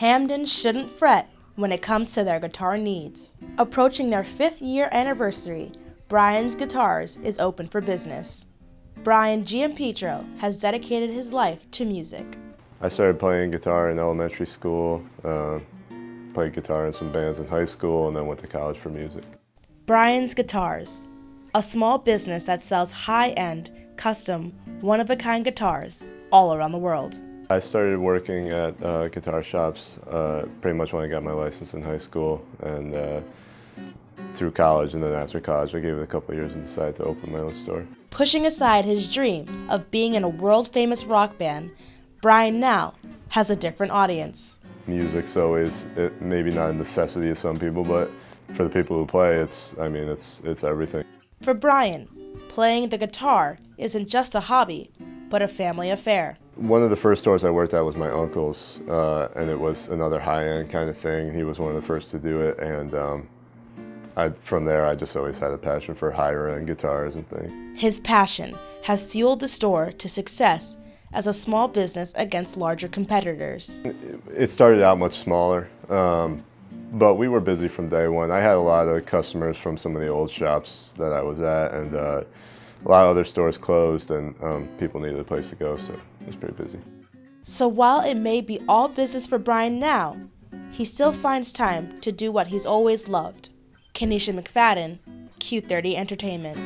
Hamden shouldn't fret when it comes to their guitar needs. Approaching their fifth year anniversary, Brian's Guitars is open for business. Brian Giampetro has dedicated his life to music. I started playing guitar in elementary school, uh, played guitar in some bands in high school, and then went to college for music. Brian's Guitars, a small business that sells high end, custom, one of a kind guitars all around the world. I started working at uh, guitar shops uh, pretty much when I got my license in high school and uh, through college and then after college I gave it a couple years and decided to open my own store. Pushing aside his dream of being in a world famous rock band, Brian now has a different audience. Music's always it, maybe not a necessity to some people, but for the people who play, it's I mean it's it's everything. For Brian, playing the guitar isn't just a hobby, but a family affair. One of the first stores I worked at was my uncle's, uh, and it was another high-end kind of thing. He was one of the first to do it, and um, I, from there I just always had a passion for higher-end guitars and things. His passion has fueled the store to success as a small business against larger competitors. It started out much smaller, um, but we were busy from day one. I had a lot of customers from some of the old shops that I was at, and uh, a lot of other stores closed and um, people needed a place to go, so it was pretty busy. So while it may be all business for Brian now, he still finds time to do what he's always loved. Kenisha McFadden, Q30 Entertainment.